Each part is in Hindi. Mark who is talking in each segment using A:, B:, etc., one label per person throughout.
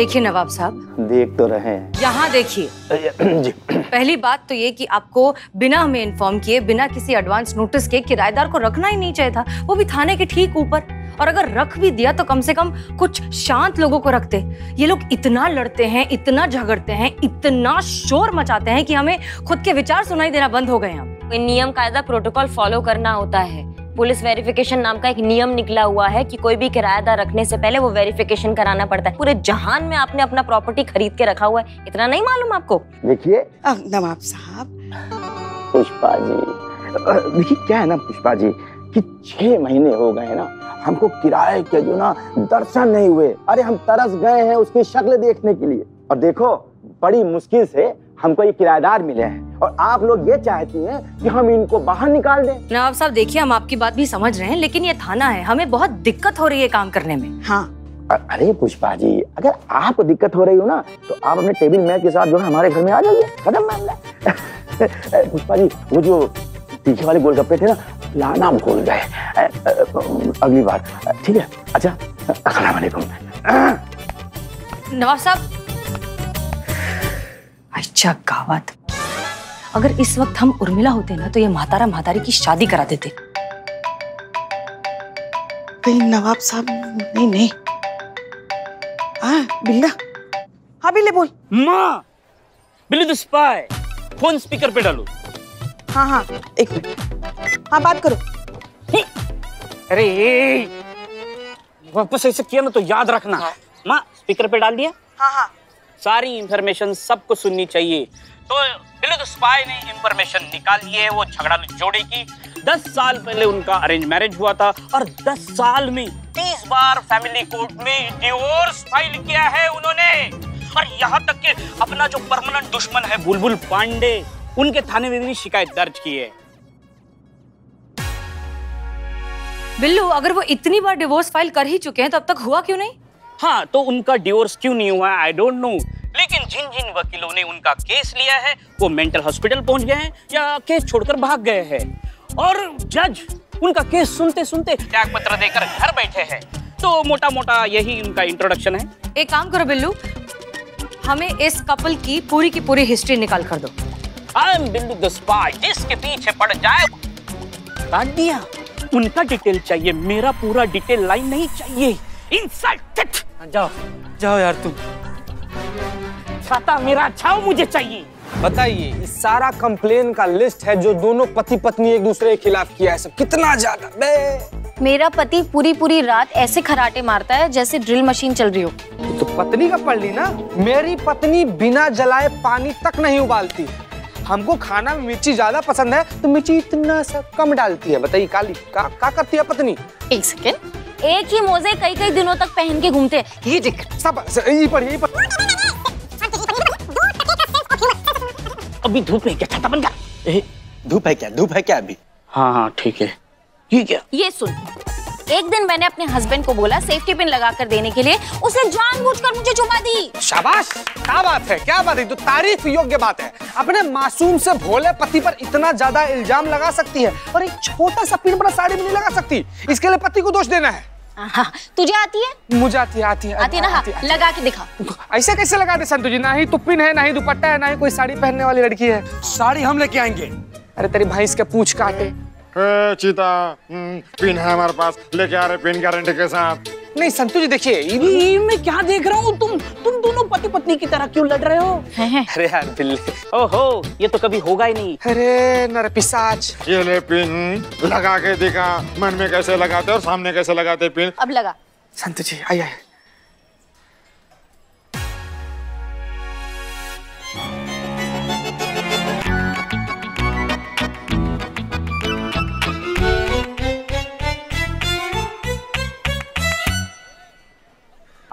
A: देखिए नवाब साहब।
B: देख तो रहे हैं।
A: यहाँ देखिए।
B: जी।
A: पहली बात तो ये कि आपको बिना हमें इन्फॉर्म किए बिना किसी एडवांस नोटिस के किराएदार को रखना ही नहीं चाहिए था। वो भी थाने के ठीक ऊपर। और अगर रख भी दिया तो कम से कम कुछ शांत लोगों को रखते। ये लोग इतना लड़ते हैं इतना झगड़ते हैं इतना शोर मचाते हैं कि हमें खुद के विचार सुनाई देना बंद हो गए हैं।
C: नियम कायदा प्रोटोकॉल फॉलो करना होता है। पुलिस वेरिफिकेशन नाम का एक नियम निकला हुआ है कि कोई भी किराएदार रखने से पहले वो वेरिफिकेशन कराना पड़ता है। पूरे जहान में आपने अपना प्रॉपर्टी खरीद के रखा हुआ है। इतना नहीं मालूम आपको?
B: देखिए।
D: नवाब साहब।
B: पुष्पा जी देखिए क्या है ना पुष्पा जी कि छह महीने हो गए ना हमको किराए के जो ना दर्शन नहीं हुए। अरे हम तरस गए हैं उसकी शक्ल देखने के लिए। और देखो बड़ी मुश्किल से हमको ये किराएदार मिले हैं। और आप लोग ये चाहती हैं कि हम इनको बाहर निकाल दें।
A: नवाब साहब देखिए हम आपकी बात भी समझ रहे हैं लेकिन ये थाना है। हमें बहुत दिक्कत हो रही है काम करने में।
D: हाँ।
B: अरे पुष्पा जी अगर आपको दिक्कत हो रही हो ना तो आप अपने टेबल मैच के साथ जो है हमारे घर में आ जाइए। खत्म मामला पुष्पा जी वो जो पीछे वाले गोलगप्पे थे ना लाना भूल गए। अगली बार। ठीक है? अच्छा अस्सलाम वालेकुम।
A: नवाब साहब अच्छा गावत। अगर इस वक्त हम उर्मिला होते ना तो ये महातारा महातारी की शादी करा देते।
D: कहीं नवाब साहब नहीं नहीं। हाँ बिल्ला। हाँ बिल्ले बोल।
E: माँ बिल्ली द स्पाई फ़ोन स्पीकर पे डालो।
D: हाँ हाँ एक मिनट। हाँ बात करो।
E: अरे वापस ऐसे किया ना तो याद रखना। माँ स्पीकर पे डाल दिया।
D: हाँ हाँ।
E: सारी इंफॉर्मेशन सबको सुननी चाहिए। तो बिल्ली द स्पाई ने इंफॉर्मेशन निकाल है, वो झगड़ा जोड़े की। दस साल पहले उनका अरेंज मैरिज हुआ था और दस साल में तीस बार फैमिली कोर्ट में डिवोर्स फ़ाइल किया है उन्होंने। और यहाँ तक कि अपना जो परमानेंट दुश्मन है बुलबुल पांडे, उनके थाने में भी शिकायत दर्ज की है।
A: बिल्लू, अगर वो इतनी बार डिवोर्स फ़ाइल कर ही चुके हैं तो अब तक हुआ क्यों नहीं?
E: हाँ तो उनका डिवोर्स क्यों नहीं हुआ? आई डोंट नो लेकिन जिन जिन वकीलों ने उनका केस लिया है वो मेंटल हॉस्पिटल पहुँच गए हैं या केस छोड़कर भाग गए हैं। और जज उनका केस सुनते सुनते त्याग पत्र देकर घर बैठे हैं। तो मोटा मोटा यही उनका इंट्रोडक्शन है।
A: एक काम करो बिल्लू हमें इस कपल की पूरी की पूरी हिस्ट्री निकाल कर दो।
E: I am Billu the spy जिसके पीछे पड़ जाए। काट दिया। उनका डिटेल चाहिए मेरा पूरा डिटेल लाइन नहीं चाहिए। इंसल्टेड
F: जाओ। जाओ यार तुम।
E: छाता मेरा छाव मुझे चाहिए।
F: बताइए इस सारा कंप्लेन का लिस्ट है जो दोनों पति पत्नी एक दूसरे के खिलाफ किया है सब कितना ज़्यादा? बे
C: मेरा पति पूरी पूरी रात ऐसे खराटे मारता है जैसे ड्रिल मशीन चल रही हो।
F: तो पत्नी का पढ़ ली ना। मेरी पत्नी बिना जलाए पानी तक नहीं उबालती। हमको खाना में मिर्ची ज़्यादा पसंद है तो मिर्ची इतना सा कम डालती है। बताइए काली का, का करती है पत्नी?
C: एक सेकेंड एक ही मोजे कई कई दिनों तक पहन के घूमते हैं।
F: ये देख सब यही पर यही पर।
E: अभी धूप है क्या? छाता बन गया
F: धूप है क्या? धूप है क्या अभी?
E: हाँ हाँ ठीक है। ये क्या?
C: ये सुन एक दिन मैंने अपने हस्बैंड को बोला सेफ्टी पिन लगा कर देने के लिए उसे जानबूझकर मुझे चुमा दी।
F: शाबाश क्या बात है क्या बात है तो तारीफ़ योग्य बात है। अपने मासूम से भोले पति पर इतना ज़्यादा इल्ज़ाम लगा सकती है और एक छोटा सा पिन पर साड़ी भी नहीं लगा सकती। इसके लिए पति को दोष देना है।
C: हाँ, तुझे आती है?
F: मुझे आती है आती है
C: आती है ना? हाँ, लगा के दिखा।
F: ऐसे कैसे लगा दे संतु जी ना ही तुपिन है ना ही दुपट्टा है ना ही कोई साड़ी पहनने वाली लड़की है।
G: साड़ी हम लेके आएँगे।
F: अरे तेरी भाई इसके पूछ काटे।
H: ए, चीता हम्म, पिन है हमारे पास। लेके आ रहे पिन गारंटी के साथ।
F: नहीं संतु जी देखिए ये भी
E: ये मैं क्या देख रहा हूँ तुम? तुम दोनों पति पत्नी की तरह क्यों लड़ रहे हो?
F: अरे यार बिल्ले
E: ओहो ये तो कभी होगा ही नहीं।
F: अरे नर पिसाच।
H: ये ले पिन लगा के दिखा मन में कैसे लगाते और सामने कैसे लगाते पिन
C: अब लगा।
F: संतु जी आइए।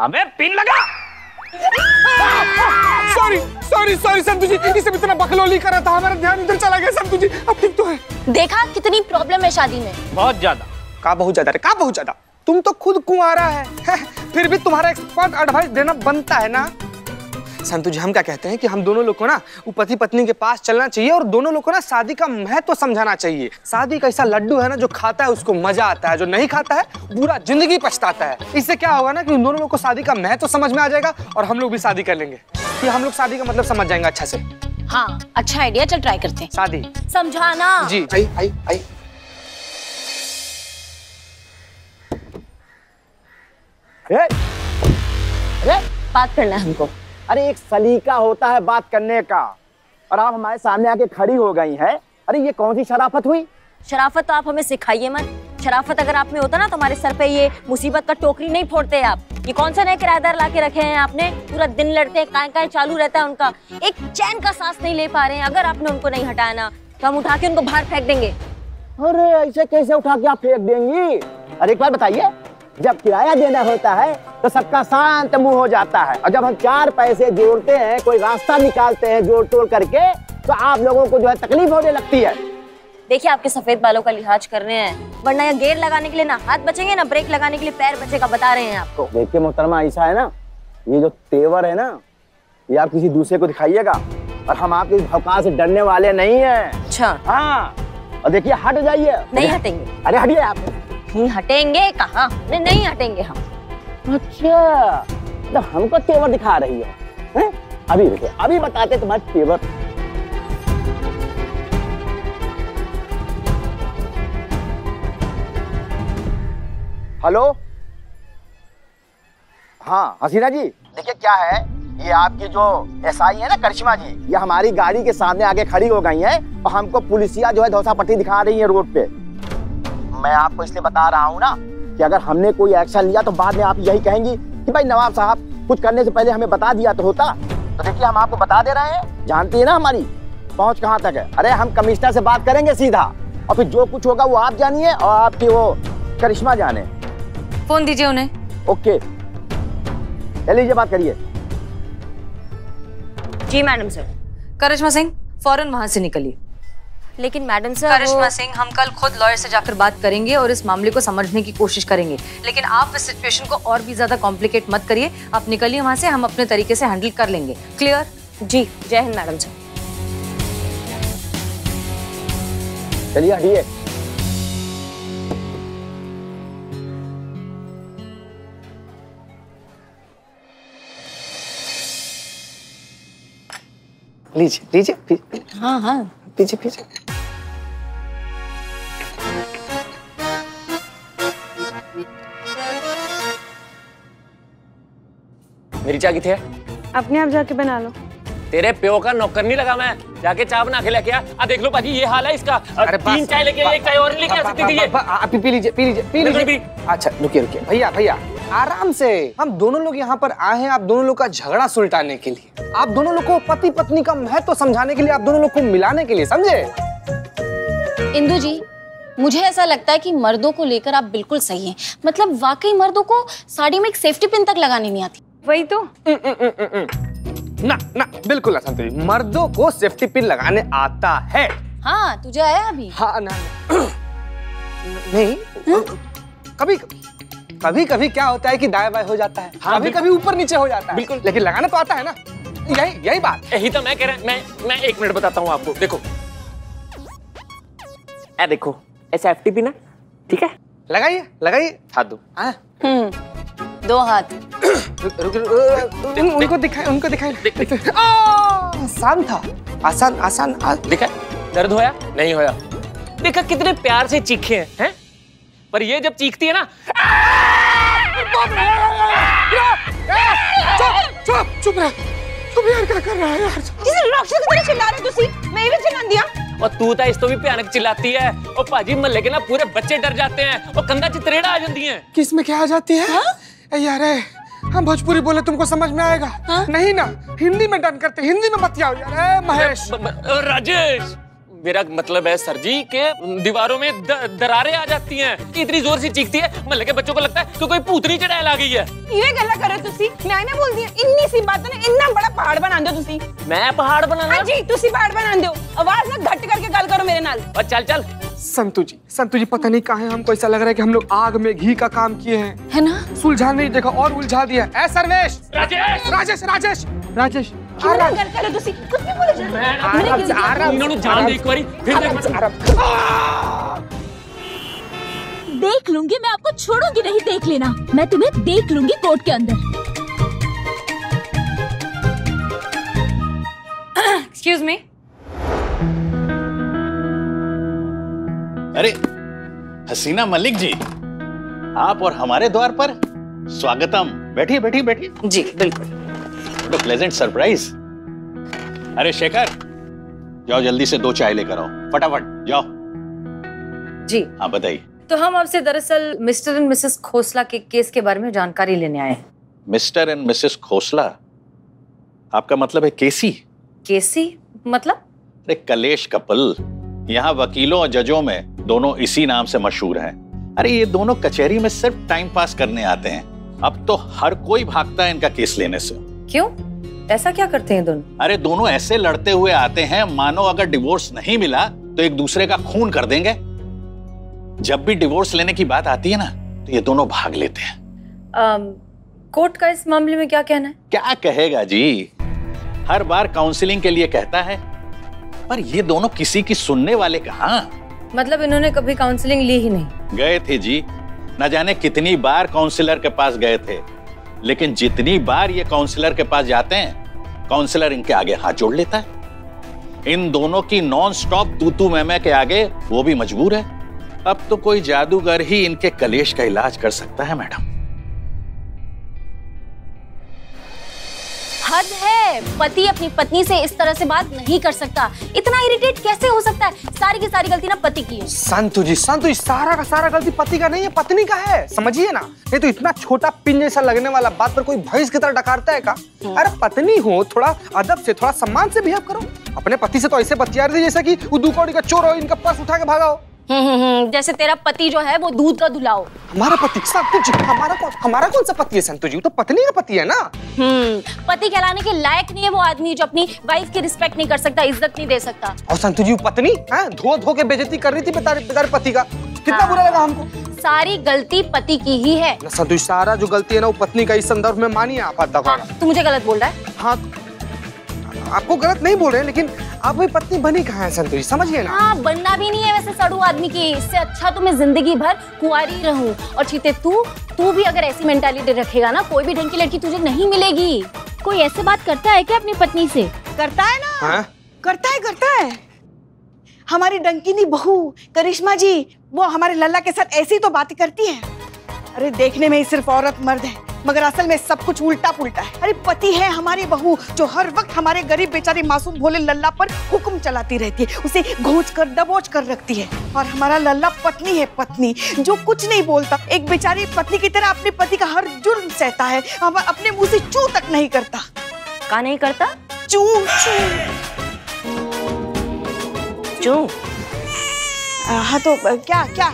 E: अबे पिन लगा।
F: सॉरी सॉरी सॉरी संतु जी इसे इतना बकलोली कर रहा था हमारा ध्यान इधर चला गया संतु जी अब ठीक तो है।
C: देखा कितनी प्रॉब्लम है शादी में?
E: बहुत ज़्यादा।
F: का बहुत ज़्यादा रे का बहुत ज़्यादा। तुम तो खुद कुंवारा है। फिर भी तुम्हारा एक्सपर्ट एडवाइस देना बनता है ना? संतु जी हम क्या कहते हैं कि हम दोनों लोग को ना वो पति पत्नी के पास चलना चाहिए और दोनों लोग को ना शादी का महत्व तो समझाना चाहिए। शादी का ऐसा लड्डू है ना जो खाता है उसको मज़ा आता है जो नहीं खाता है पूरा ज़िंदगी पछताता है। इससे क्या होगा ना कि उन दोनों लोग को शादी का महत्व तो समझ में आ जाएगा और हम लोग भी शादी कर लेंगे। कि हम लोग शादी का मतलब समझ जाएँगे अच्छा से।
G: हाँ अच्छा आइडिया चल ट्राई करते हैं।
F: शादी।
G: समझाना।
F: जी आई आई आई।
B: अरे
C: बात करना है हमको।
B: अरे एक सलीका होता है बात करने का। और आप हमारे सामने आके खड़ी हो गई हैं। अरे ये कौन सी शराफत हुई?
C: शराफत तो आप हमें सिखाइए मत। शराफत अगर आप में होता ना तो हमारे सर पे ये मुसीबत का टोकरी नहीं फोड़ते आप। ये कौन सा नए किराएदार ला के रखे हैं आपने? पूरा दिन लड़ते हैं काय काय चालू रहता है उनका। एक चैन का सांस नहीं ले पा रहे हैं अगर आपने उनको नहीं हटाया ना तो हम उठा के उनको बाहर फेंक देंगे।
B: अरे ऐसे कैसे उठा के आप फेंक देंगी? अरे एक बार बताइए जब किराया देना होता है तो सबका शांत मुँह हो जाता है। और जब हम चार पैसे जोड़ते हैं कोई रास्ता निकालते हैं जोड़ तोड़ करके तो आप लोगों को जो है तकलीफ़ होने लगती है।
C: देखिए आपके सफ़ेद बालों का लिहाज कर रहे हैं। वरना ये गेयर लगाने के लिए ना हाथ बचेंगे ना ब्रेक लगाने के लिए पैर बचेगा बता रहे हैं आपको
B: देखिए मोहतरमा ऐसा है ना ये जो तेवर है ना ये आप किसी दूसरे को दिखाइएगा और हम आपके भौकाल से डरने वाले नहीं है।
C: अच्छा।
B: हाँ और देखिए हट जाइए।
C: नहीं हटेंगे।
B: अरे हटिए आप।
C: नहीं हटेंगे कहा? नहीं नहीं हटेंगे हम।
B: अच्छा तो हमको तेवर दिखा रही है, हैं? अभी रुको अभी बताते तुम्हारे तेवर। हेलो? हाँ हसीना जी। देखिए क्या है? ये आपकी जो एसआई है ना करिश्मा जी। ये हमारी गाड़ी के सामने आके खड़ी हो गई है और हमको पुलिसिया जो है धोसा पट्टी दिखा रही है रोड पे। मैं आपको इसलिए बता रहा हूँ ना कि अगर हमने कोई एक्शन लिया तो बाद में आप यही कहेंगी कि भाई नवाब साहब कुछ करने से पहले हमें बता दिया तो होता। तो देखिए हम आपको बता दे रहे हैं। जानती है ना हमारी? पहुँच कहाँ तक है? अरे हम कमिश्नर से बात करेंगे सीधा। और फिर जो कुछ होगा वो आप जानिए और आपकी वो करिश्मा जाने।
A: फ़ोन दीजिए उन्हें।
B: ओके। लीजिए बात करिए।
C: जी मैडम सर।
A: करिश्मा सिंह फ़ौरन वहाँ से निकलिए।
C: लेकिन मैडम सर
A: करिश्मा सिंह हम कल खुद लॉयर से जाकर बात करेंगे और इस मामले को समझने की कोशिश करेंगे। लेकिन आप इस सिचुएशन को और भी ज़्यादा कॉम्प्लिकेट मत करिए। आप निकलिए वहाँ से हम अपने तरीके से हैंडल कर लेंगे। क्लियर
C: जी जय हिंद मैडम सर।
B: चलिए हटिए।
F: लीजिए लीजिए
G: हाँ हाँ।
F: पीछे पीछे
I: मेरी चाय किथे है
J: अपने आप जाके बना लो।
I: तेरे प्यो का नौकर नहीं लगा मैं। जाके चाय बना के लेके आ। आ देख लो पाजी ये हाल है इसका। अरे तीन चाय लेके एक चाय और लेके आ सकती थी ये।
F: आप पी लीजिए पी लीजिए पी लीजिए। अच्छा रुकिए रुकिए। भैया भैया आराम से। हम दोनों लोग यहाँ पर आए हैं आप दोनों लोग का झगड़ा सुलटाने के लिए। आप दोनों लोग को पति पत्नी का महत्व तो समझाने के लिए आप दोनों लोग को मिलाने के लिए समझे?
G: इंदु जी मुझे ऐसा लगता है कि मर्दों को लेकर आप बिल्कुल सही हैं। मतलब वाकई मर्दों को साड़ी में एक सेफ्टी पिन तक लगाने नहीं आती।
J: वही तो।
F: ना ना बिल्कुल ना संतोष जी। मर्दों को सेफ्टी पिन लगाने आता है।
G: हाँ तुझे आया अभी?
F: हाँ ना ना। नहीं कभी कभी कभी क्या होता है कि दाएँ बाएँ हो जाता है।
I: हाँ,
F: कभी कभी ऊपर नीचे हो जाता है।
I: बिल्कुल।
F: लेकिन लगाना तो आता है ना। यही यही बात।
I: यही तो मैं कह रहा मैं मैं एक मिनट बताता हूँ आपको। देखो। ए देखो। ऐसा एफ़ टी ना ठीक है?
F: लगाइए लगाइए। हाथ दो। हाँ।
G: हम्म दो हाथ।
F: उनको दिखाए उनको दिखाए।
I: देख, देख।
F: आसान था आसान आसान आ,
I: देखा दर्द होया? नहीं होया। देखा कितने प्यार से चीखे हैं हैं? पर ये जब चीखती है ना
F: चुप चुप चुप रह। चुप यार क्या कर रहा है यार?
D: किसी राक्षस की तरह चिल्ला रहे तुसी? मैं भी चिल्ला दिया।
I: और तू तो इस तो भी भयानक चिल्लाती है। और पाजी मल्ले के ना पूरे बच्चे डर जाते हैं। और कंधा चित्रेड़ा आ जाती है।
F: किसमें क्या आ जाती है? ए यार ए, हम भोजपुरी बोले तुमको समझ में आएगा। हा? नहीं ना हिंदी में डन करते हिंदी में मत आओ यार। ए, महेश।
I: ब- ब- राजेश। मेरा मतलब है सर जी के दीवारों में द, दरारें आ जाती हैं। इतनी ज़ोर से चीखती है मल्ले के बच्चों को लगता है कि कोई पूतनी चढ़ाई आ गई है।
D: ये गल्ला करे तुसी मैं ना बोल दिया इन्नी सी बात ने इतना बड़ा पहाड़ बना दो तुसी।
I: मैं पहाड़ बनाना?
D: हाँ जी तुसी पहाड़ बना दो। आवाज़ ना घट करके गल करो मेरे नाल।
I: और चल चल।
F: संतु जी संतु जी पता नहीं कहा है हमको। ऐसा लग रहा है कि हम लोग आग में घी का काम किए हैं।
G: है ना?
F: सुलझा नहीं देखा और उलझा दिया ए सर्वेश!
I: राजेश!
F: राजेश राजेश! राजेश
K: देख। लूँगी मैं आपको छोड़ूँगी नहीं देख लेना। मैं तुम्हें देख लूँगी कोर्ट के अंदर।
A: एक्सक्यूज मी
L: अरे हसीना मलिक जी आप और हमारे द्वार पर स्वागतम। बैठिए बैठिए बैठिए।
A: जी बिल्कुल।
L: तो प्लेजेंट सरप्राइज़ अरे शेखर जाओ जल्दी से दो चाय लेकर आओ। फटाफट जाओ।
A: जी।
L: हाँ बताइए।
A: तो हम आपसे दरअसल मिस्टर एंड मिसेस खोसला के केस के बारे में जानकारी लेने आए हैं।
L: Mister and missus Khosla? आपका मतलब है केसी?
A: केसी? मतलब?
L: अरे कलेश कपल यहाँ वकीलों और जजों में दोनों इसी नाम से मशहूर हैं। अरे ये दोनों कचहरी में सिर्फ़ टाइम पास करने आते हैं। अब तो हर कोई भागता है इनका केस लेने से।
A: क्यों? ऐसा क्या करते हैं दोनों?
L: अरे दोनों ऐसे लड़ते हुए आते हैं मानो अगर डिवोर्स नहीं मिला तो एक दूसरे का खून कर देंगे। जब भी डिवोर्स लेने की बात आती है ना तो ये दोनों भाग लेते हैं।
A: कोर्ट का इस मामले में क्या कहना है?
L: क्या कहेगा जी? हर बार काउंसलिंग के लिए कहता है पर ये दोनों किसी की सुनने वाले कहाँ?
A: मतलब इन्होंने कभी काउंसलिंग ली ही नहीं।
L: गए थे जी। न जाने कितनी बार काउंसलर के पास गए थे। लेकिन जितनी बार ये काउंसलर के पास जाते हैं काउंसलर इनके आगे हाथ जोड़ लेता है। इन दोनों की नॉन स्टॉप तू तू मैं मैं के आगे वो भी मजबूर है। अब तो कोई जादूगर ही इनके कलेश का इलाज कर सकता है मैडम।
G: हद है। पति अपनी पत्नी से इस तरह से बात नहीं कर सकता। इतना इरिटेट कैसे हो सकता है? सारी की सारी गलती ना पति की है।
F: संतु जी संतु जी सारा का सारा गलती पति का नहीं है पत्नी का है। समझिए ना। नहीं तो इतना छोटा पिन जैसा लगने वाला बात पर कोई भैंस की तरह डकारता है का? अरे पत्नी हो थोड़ा अदब से थोड़ा सम्मान से बिहेव करो। अपने पति से तो ऐसे बतिया रही जैसा कि वो दू कौड़ी का चोर हो इनका पर्स उठा के भागा हो।
G: जैसे तेरा पति जो है वो दूध का धुलाओ
F: हमारा पति संतु हमारा कौन हमारा कौन सा पति है संतु जी? तो पत्नी का पति है ना?
G: हम्म पति कहलाने के लायक नहीं है वो आदमी जो अपनी वाइफ की रिस्पेक्ट नहीं कर सकता इज़्ज़त नहीं दे सकता।
F: और संतु जी पत्नी है धो धो के बेजती कर रही थी बेचारे पति का। कितना
G: हाँ।
F: बुरा लगा हमको।
G: सारी गलती पति की ही है।
F: संतु जी सारा जो गलती है ना वो पत्नी का इस संदर्भ में मानिए आप
G: हाँ, तू मुझे गलत बोल रहा है?
F: हाँ। आपको गलत नहीं बोल रहे हैं लेकिन आप भी पत्नी बनी कहाँ है संतु जी समझिए ना।
G: हाँ बनना भी नहीं है वैसे सड़ू आदमी की। इससे अच्छा तो मैं ज़िंदगी भर कुआरी रहूँ। और चीते तू तू भी अगर ऐसी मेंटालिटी रखेगा ना कोई भी ढंग की लड़की तुझे नहीं मिलेगी।
K: कोई ऐसे बात करता है क्या अपनी पत्नी से?
D: करता है ना।
F: हाँ?
D: करता है करता है। हमारी डंकिनी बहू करिश्मा जी वो हमारे लल्ला के साथ ऐसी तो बातें करती है। अरे देखने में ही सिर्फ़ औरत मर्द है। मगर असल में सब कुछ उल्टा पुल्टा है। अरे पति है हमारी बहू जो हर वक्त हमारे गरीब बेचारे मासूम भोले लल्ला पर हुक्म चलाती रहती है। उसे घोच कर दबोच कर रखती है। और हमारा लल्ला पत्नी है पत्नी जो कुछ नहीं बोलता। एक बेचारी पत्नी की तरह अपने पति का हर जुर्म सहता है। हम अपने मुँह से चू तक नहीं करता।
C: का नहीं करता?
D: चू चू।
C: चू?
D: हाँ तो क्या क्या?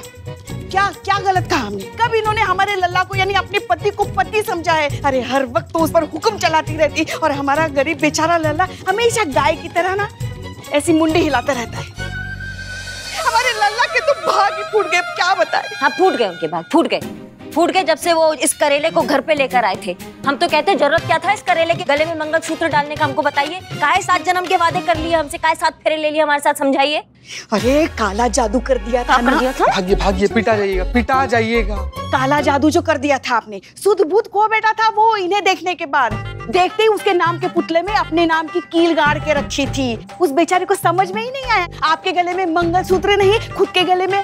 D: क्या क्या गलत कहा हमने? कब इन्होंने हमारे लल्ला को, यानी अपने पति को पति समझा है? अरे, हर वक्त तो उस पर हुक्म चलाती रहती। और हमारा गरीब, बेचारा लल्ला हमेशा गाय की तरह ना, ऐसी मुंडी हिलाता रहता है। हमारे लल्ला के तो भाग ही फूट गए क्या बताए?
C: हाँ फूट गए उनके भाग, फूट गए। फूट गए जब से वो इस करेले को घर पे लेकर आए थे। हम तो कहते ज़रूरत क्या था इस करेले के? गले में मंगलसूत्र डालने का हमको बताइए। काहे सात जन्म के वादे कर लिए हमसे? काहे सात फेरे ले लिए हमारे साथ समझाइए।
D: अरे काला जादू कर दिया था
C: क्या कर
D: ना।
C: दिया था
F: भागिए भागिए पिटा जाइएगा पिटा जाइएगा।
D: काला जादू जो कर दिया था आपने। सुध बुध खो बैठा था वो इन्हें देखने के बाद। देखते ही उसके नाम के पुतले में अपने नाम की कील गाड़ के रखी थी। उस बेचारे को समझ में ही नहीं आया। आपके गले में मंगलसूत्र नहीं खुद के गले में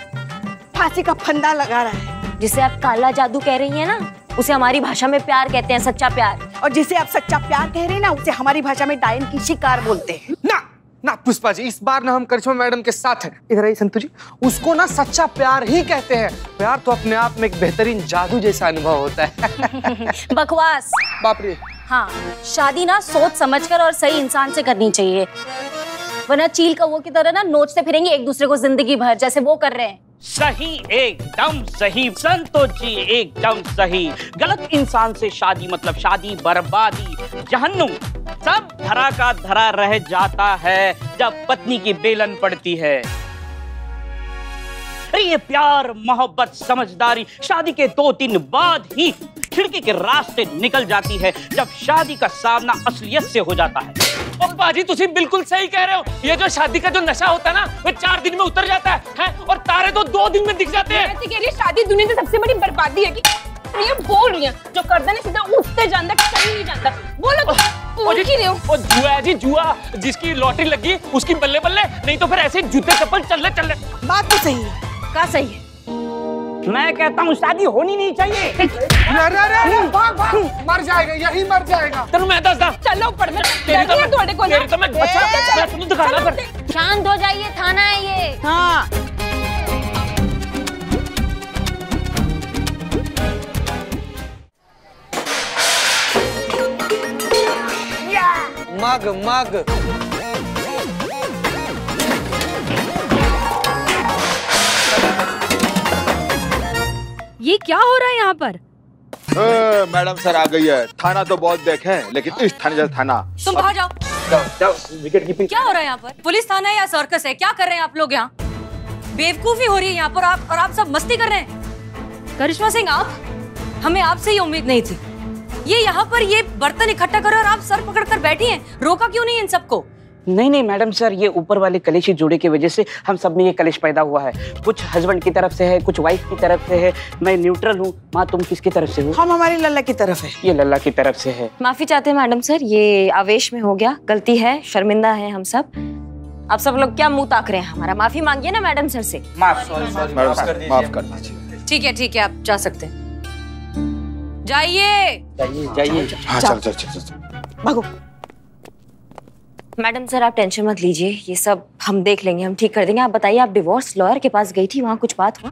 D: फांसी का फंदा लगा रहा है।
C: जिसे आप काला जादू कह रही है ना उसे हमारी भाषा में प्यार कहते हैं सच्चा प्यार।
D: और जिसे आप सच्चा प्यार कह रहे हैं ना उसे हमारी भाषा में डायन की शिकार बोलते हैं।
F: ना ना पुष्पा जी इस बार ना हम करिश्मा मैडम के साथ हैं। इधर आइए संतु जी उसको ना सच्चा प्यार ही कहते हैं। प्यार तो अपने आप में एक बेहतरीन जादू जैसा अनुभव होता है।
G: बकवास।
F: बाप रे।
G: हाँ शादी ना सोच समझकर और सही इंसान से करनी चाहिए। वरना चील कौओं की तरह ना नोचते फिरेंगे एक दूसरे को ज़िंदगी भर जैसे वो कर रहे हैं।
E: सही एकदम सही संतोष जी एकदम सही। गलत इंसान से शादी मतलब शादी बर्बादी, जहन्नुम। सब धरा का धरा रह जाता है जब पत्नी की बेलन पड़ती है। अरे ये प्यार मोहब्बत समझदारी। शादी के दो दिन बाद ही खिड़की के रास्ते निकल जाती है जब शादी का सामना असलियत से हो जाता है।
I: और बाजी तुसी बिल्कुल सही कह रहे हो। ये जो शादी का जो नशा होता है ना वो चार दिन में उतर जाता है, है? और तारे तो दो दिन में दिख जाते हैं।
M: शादी दुनिया की सबसे बड़ी बर्बादी है कि ये बोल रही है जो करता नहीं सीधा उठते जानता कहीं नहीं जानता बोलो तो बोल ही रहे
I: वो जुआ है जी जुआ जिसकी लॉटरी लगी उसकी बल्ले बल्ले नहीं तो फिर ऐसे जूते चप्पल चल रहे चल रहे
D: बात तो सही है।
M: का सही है।
E: मैं कहता हूँ शादी होनी नहीं चाहिए।
F: अरे अरे अरे भाग भाग। मर जाएगा यही मर जाएगा।
I: तेरे मैं दस दा
M: चलो पढ़ में
I: तेरी तो मैं
M: थोड़े को
I: तेरी तो मैं मैं तुम्हें दिखाना फिर।
C: शांत हो जाइए थाना है ये।
D: हाँ।
F: मग मग।
A: ये क्या हो रहा है यहाँ पर?
H: ए, मैडम सर आ गई है। थाना तो बहुत देखे हैं, लेकिन इस थाने जैसा थाना।
A: तुम बाहर जाओ।
H: जाओ विकेट कीपिंग।
A: क्या हो रहा है यहाँ पर? पुलिस थाना है या सर्कस है? क्या कर रहे हैं आप लोग यहाँ? बेवकूफ़ी हो रही है यहाँ पर आप और आप सब मस्ती कर रहे हैं। करिश्मा सिंह आप? हमें आपसे ही उम्मीद नहीं थी। ये यहाँ पर ये बर्तन इकट्ठा करो और आप सर पकड़ कर बैठी हैं। रोका क्यों नहीं इन सबको?
E: नहीं नहीं मैडम सर ये ऊपर वाले कलेशी जोड़े की वजह से हम सब में ये कलेश पैदा हुआ है। कुछ हस्बैंड की तरफ़ से है कुछ वाइफ की तरफ़ से है मैं न्यूट्रल हूँ। माँ तुम किसकी तरफ़ से हो?
D: हम हमारी लल्ला की तरफ़ है।
E: ये लल्ला की तरफ़ से है।
C: माफ़ी चाहते हैं मैडम सर ये आवेश में हो गया गलती है शर्मिंदा है हम सब। आप सब लोग क्या मुँह ताक रहे हैं हमारा? माफ़ी मांगिए ना मैडम सर से।
H: माफ़ माफ़ कर दीजिए।
A: ठीक है ठीक है आप जा सकते हैं। जाइए।
E: जाइए जाइए।
H: हाँ चल चल चल चल।
D: भागो।
C: मैडम सर आप टेंशन मत लीजिए। ये सब हम देख लेंगे हम ठीक कर देंगे। आप बताइए आप डिवोर्स लॉयर के पास गई थी? वहाँ कुछ बात हुआ?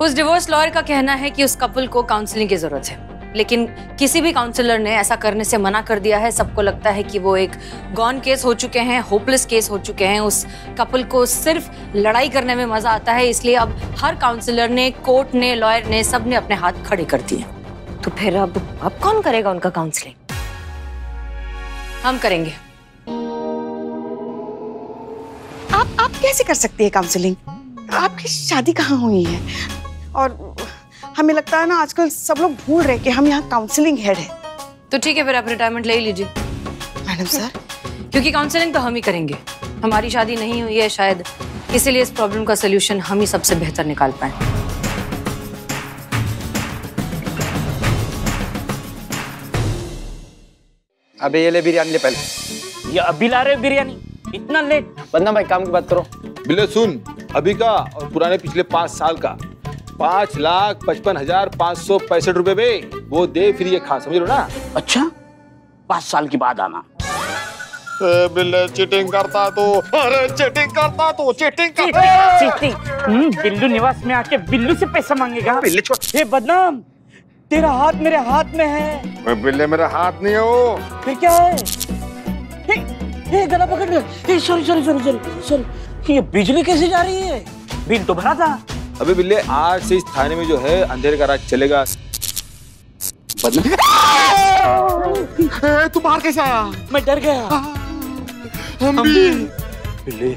A: उस डिवोर्स लॉयर का कहना है कि उस कपल को काउंसलिंग की ज़रूरत है। लेकिन किसी भी काउंसलर ने ऐसा करने से मना कर दिया है। सबको लगता है कि वो एक गॉन केस हो चुके हैं होपलेस केस हो चुके हैं। उस कपल को सिर्फ़ लड़ाई करने में मज़ा आता है। इसलिए अब हर काउंसलर ने कोर्ट ने लॉयर ने सबने अपने हाथ खड़े कर दिए।
C: तो फिर अब अब कौन करेगा उनका काउंसलिंग
A: हम करेंगे।
D: आप आप कैसे कर सकती है काउंसलिंग आपकी शादी कहाँ हुई है? और हमें लगता है ना आजकल सब लोग भूल रहे हैं कि हम यहाँ काउंसलिंग हेड है।
A: तो ठीक है फिर आप रिटायरमेंट ले लीजिए।
D: Madam sir?
A: क्योंकि काउंसलिंग तो हम ही करेंगे। हमारी शादी नहीं हुई है शायद। इसीलिए इस प्रॉब्लम का सोल्यूशन हम ही सबसे बेहतर निकाल पाए।
F: अबे ये ले बिरयानी ले पहले।
E: ये अभी ला रहे बिरयानी? इतना लेट
F: बंदा भाई काम की बात करो।
H: बिल्ले सुन अभी का और पुराने पिछले पाँच साल का। पाँच लाख पचपन हज़ार पाँच सौ पैंसठ रुपए बे वो दे फिर ये खा समझ लो ना?
E: अच्छा पाँच साल के बाद आना।
H: ए, बिल्ले चीटिंग करता तो। अरे चीटिंग करता तो चीटिंग
E: चीटिंग हम्म, बिल्लू निवास में आके बिल्लू से पैसा मांगेगा।
H: बिल्ले छोड़।
E: ये बदनाम तेरा हाथ मेरे हाथ में है।
H: बिल्ले मेरा हाथ नहीं है वो।
E: फिर क्या है हे, हे, गला पकड़ लिया हे, sorry sorry sorry sorry sorry ये बिजली कैसे जा रही है? बिल तो भरा था।
H: अबे बिल्ले आज से इस थाने में जो है अंधेरे का राज चलेगा। बदला? तू बाहर कैसे आया?
E: मैं डर गया।
H: हम भी
N: बिल्ले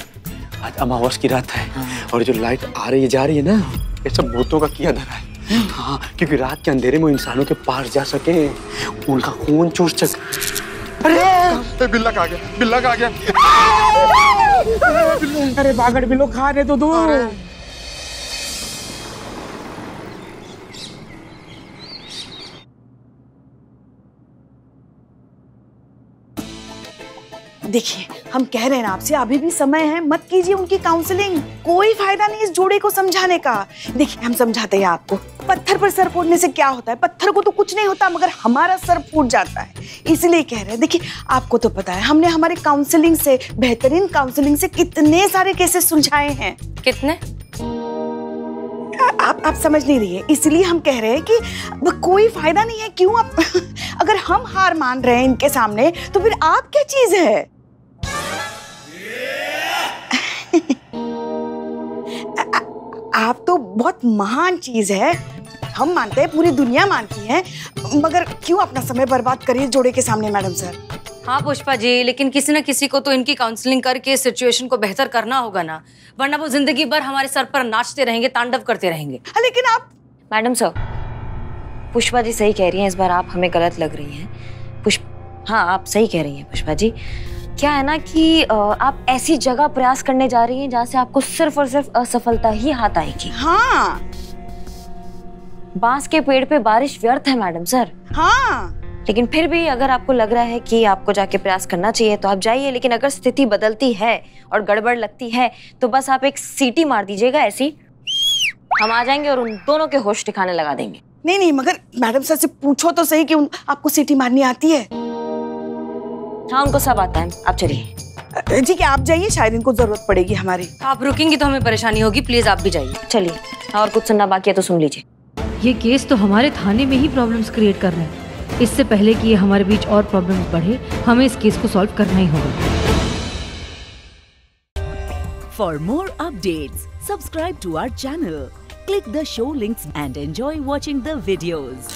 N: आज अमावस की रात है और जो लाइट आ रही है जा रही है ना ये सब भूतों का किया धरा है। हाँ क्योंकि रात के अंधेरे में इंसानों के पास जा सके उनका खून चूस सके।
H: अरे! बिल्ला कहा गया बिल्ला कहा गया।
E: अरे बागड़ बिलो रहे तो दूर
D: देखिए हम कह रहे हैं आपसे अभी भी समय है मत कीजिए उनकी काउंसलिंग कोई फ़ायदा नहीं इस जोड़े को समझाने का। देखिए हम समझाते हैं आपको पत्थर पर सर फोड़ने से क्या होता है? पत्थर को तो कुछ नहीं होता मगर हमारा सर फूट जाता है। इसलिए कह रहे हैं देखिए आपको तो पता है हमने हमारे काउंसलिंग से बेहतरीन काउंसलिंग से कितने सारे केसेस सुलझाए हैं।
A: कितने?
D: आप आप समझ नहीं रही है इसलिए हम कह रहे हैं कि कोई फ़ायदा नहीं है क्यों आप अगर हम हार मान रहे हैं इनके सामने तो फिर आप क्या चीज़ है? आप तो बहुत महान चीज़ है। हम मानते हैं पूरी दुनिया मानती है। मगर क्यों अपना समय बर्बाद करिए जोड़े के सामने मैडम सर?
A: हाँ पुष्पा जी लेकिन किसी न किसी को तो इनकी काउंसलिंग करके सिचुएशन को बेहतर करना होगा ना। वरना वो ज़िंदगी भर हमारे सर पर नाचते रहेंगे तांडव करते रहेंगे।
D: लेकिन आप
C: मैडम सर पुष्पा जी सही कह रही हैं इस बार आप हमें गलत लग रही हैं। पुष्प हाँ आप सही कह रही हैं पुष्पा जी। क्या है ना कि आप ऐसी जगह प्रयास करने जा रही हैं जहाँ से आपको सिर्फ़ और सिर्फ़ असफलता ही हाथ आएगी।
D: हाँ।
C: बाँस के पेड़ पे बारिश व्यर्थ है मैडम सर।
D: हाँ।
C: लेकिन फिर भी अगर आपको लग रहा है कि आपको जाके प्रयास करना चाहिए तो आप जाइए लेकिन अगर स्थिति बदलती है और गड़बड़ लगती है तो बस आप एक सीटी मार दीजिएगा ऐसी। हम आ जाएँगे और उन दोनों के होश ठिकाने लगा देंगे।
D: नहीं नहीं मगर मैडम सर से पूछो तो सही कि उन, आपको सीटी मारनी आती है।
C: हाँ उनको सब आता है। आप चलिए।
D: जी क्या आप जाइए? शायद इनको ज़रूरत पड़ेगी हमारी।
O: आप रुकेंगी तो हमें परेशानी होगी प्लीज़ आप भी जाइए।
C: चलिए हाँ, और कुछ सुनना बाकी है तो सुन लीजिए।
A: ये केस तो हमारे थाने में ही प्रॉब्लम्स क्रिएट कर रहे हैं। इससे पहले कि ये हमारे बीच और प्रॉब्लम्स बढ़े हमें इस केस को सॉल्व करना ही होगा।
N: For more update subscribe to our channel click the show links and enjoy watching the videos.